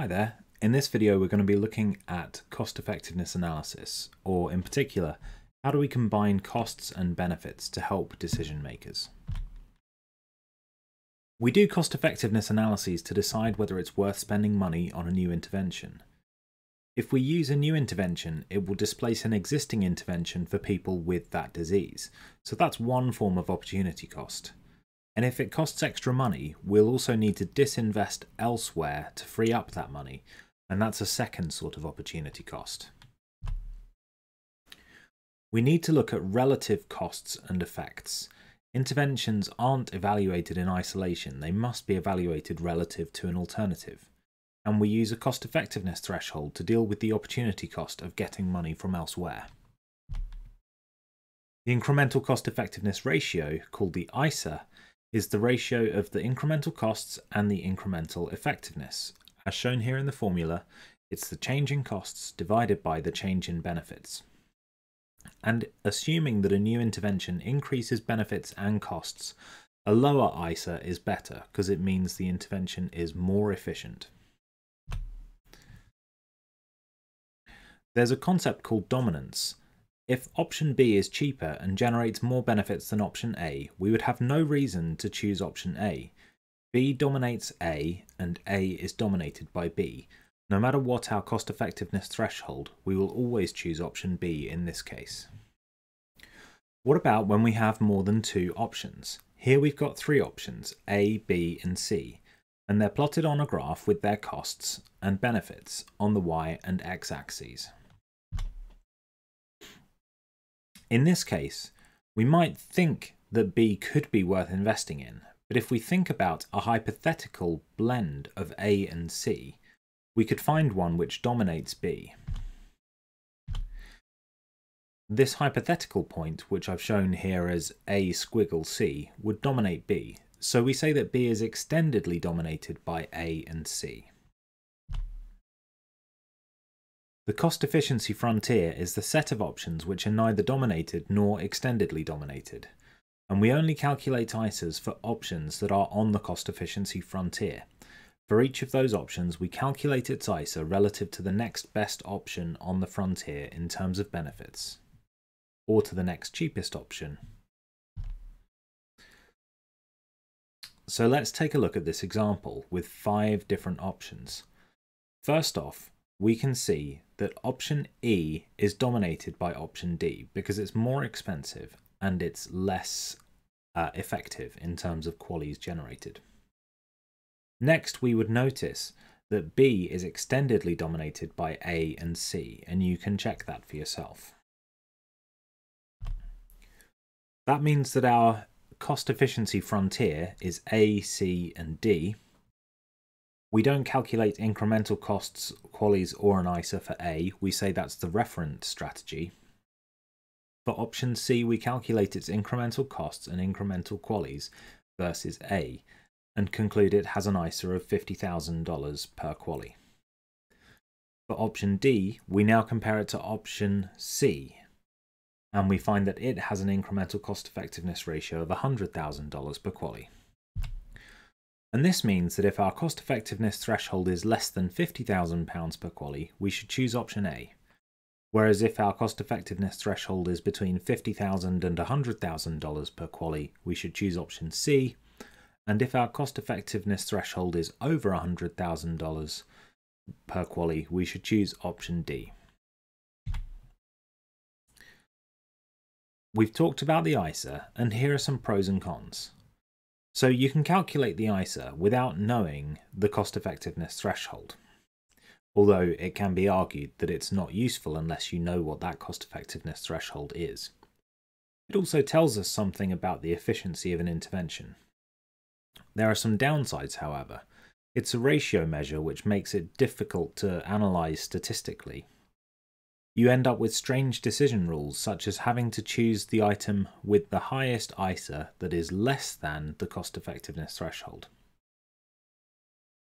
Hi there. In this video, we're going to be looking at cost effectiveness analysis, or in particular, how do we combine costs and benefits to help decision makers? We do cost effectiveness analyses to decide whether it's worth spending money on a new intervention. If we use a new intervention, it will displace an existing intervention for people with that disease. So that's one form of opportunity cost. And if it costs extra money, we'll also need to disinvest elsewhere to free up that money, and that's a second sort of opportunity cost. We need to look at relative costs and effects. Interventions aren't evaluated in isolation, they must be evaluated relative to an alternative. And we use a cost effectiveness threshold to deal with the opportunity cost of getting money from elsewhere. The incremental cost effectiveness ratio, called the ICER, is the ratio of the incremental costs and the incremental effectiveness. As shown here in the formula, it's the change in costs divided by the change in benefits. And assuming that a new intervention increases benefits and costs, a lower ICER is better because it means the intervention is more efficient. There's a concept called dominance, if option B is cheaper and generates more benefits than option A, we would have no reason to choose option A. B dominates A and A is dominated by B. No matter what our cost effectiveness threshold, we will always choose option B in this case. What about when we have more than two options? Here we've got three options, A, B and C, and they're plotted on a graph with their costs and benefits on the y and x axes. In this case, we might think that B could be worth investing in, but if we think about a hypothetical blend of A and C, we could find one which dominates B. This hypothetical point, which I've shown here as A squiggle C, would dominate B, so we say that B is extendedly dominated by A and C. The cost efficiency frontier is the set of options which are neither dominated nor extendedly dominated, and we only calculate ICERs for options that are on the cost efficiency frontier. For each of those options, we calculate its ICER relative to the next best option on the frontier in terms of benefits, or to the next cheapest option. So let's take a look at this example with five different options. First off, we can see that option E is dominated by option D because it's more expensive and it's less uh, effective in terms of QALYs generated. Next, we would notice that B is extendedly dominated by A and C, and you can check that for yourself. That means that our cost efficiency frontier is A, C, and D, we don't calculate incremental costs, QALYs, or an ICER for A. We say that's the referent strategy. For option C, we calculate its incremental costs and incremental QALYs versus A and conclude it has an ICER of $50,000 per QALY. For option D, we now compare it to option C, and we find that it has an incremental cost effectiveness ratio of $100,000 per QALY. And this means that if our cost effectiveness threshold is less than £50,000 per QALY, we should choose option A. Whereas if our cost effectiveness threshold is between $50,000 and $100,000 per QALY, we should choose option C. And if our cost effectiveness threshold is over $100,000 per QALY, we should choose option D. We've talked about the ICER, and here are some pros and cons. So you can calculate the ICER without knowing the cost effectiveness threshold. Although it can be argued that it's not useful unless you know what that cost effectiveness threshold is. It also tells us something about the efficiency of an intervention. There are some downsides, however. It's a ratio measure which makes it difficult to analyse statistically you end up with strange decision rules, such as having to choose the item with the highest ICER that is less than the cost effectiveness threshold.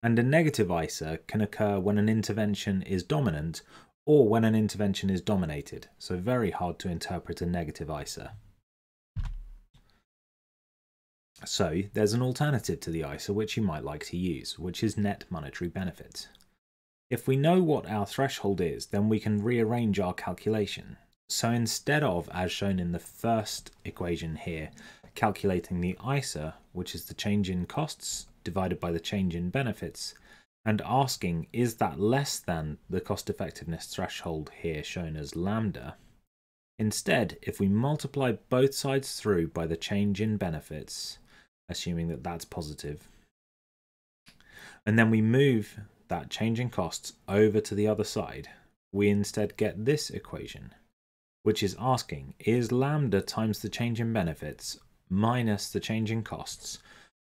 And a negative ICER can occur when an intervention is dominant or when an intervention is dominated, so very hard to interpret a negative ICER. So there's an alternative to the ICER which you might like to use, which is net monetary benefit. If we know what our threshold is, then we can rearrange our calculation. So instead of, as shown in the first equation here, calculating the ICER, which is the change in costs divided by the change in benefits, and asking is that less than the cost effectiveness threshold here shown as lambda, instead if we multiply both sides through by the change in benefits, assuming that that's positive, and then we move that change in costs over to the other side, we instead get this equation, which is asking is lambda times the change in benefits minus the change in costs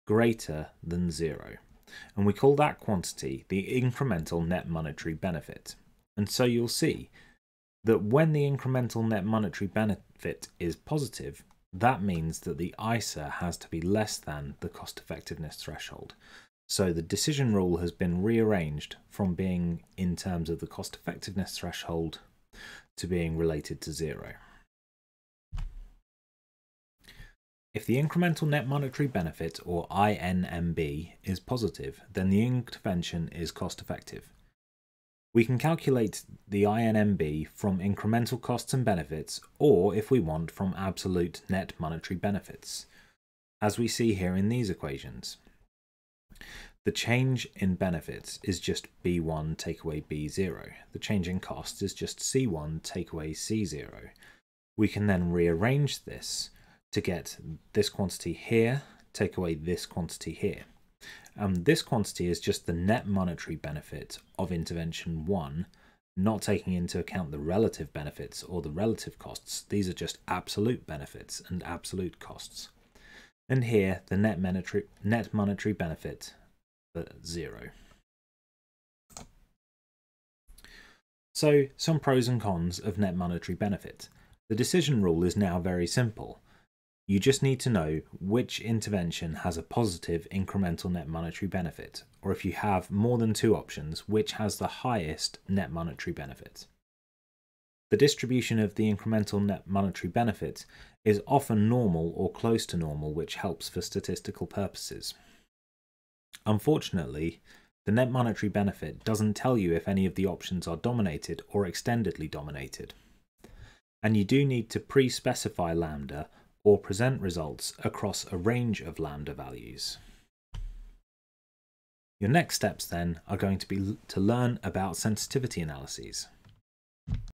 greater than zero? And we call that quantity the incremental net monetary benefit. And so you'll see that when the incremental net monetary benefit is positive, that means that the ICER has to be less than the cost effectiveness threshold. So the decision rule has been rearranged from being in terms of the cost effectiveness threshold to being related to zero. If the incremental net monetary benefit, or INMB, is positive, then the intervention is cost effective. We can calculate the INMB from incremental costs and benefits, or if we want, from absolute net monetary benefits, as we see here in these equations. The change in benefits is just B1 take away B0. The change in costs is just C1 take away C0. We can then rearrange this to get this quantity here, take away this quantity here. Um, this quantity is just the net monetary benefit of intervention 1, not taking into account the relative benefits or the relative costs. These are just absolute benefits and absolute costs and here the net monetary, net monetary benefit at zero. So, some pros and cons of net monetary benefit. The decision rule is now very simple. You just need to know which intervention has a positive incremental net monetary benefit, or if you have more than two options, which has the highest net monetary benefit. The distribution of the incremental net monetary benefit is often normal or close to normal, which helps for statistical purposes. Unfortunately, the net monetary benefit doesn't tell you if any of the options are dominated or extendedly dominated. And you do need to pre-specify lambda or present results across a range of lambda values. Your next steps then are going to be to learn about sensitivity analyses.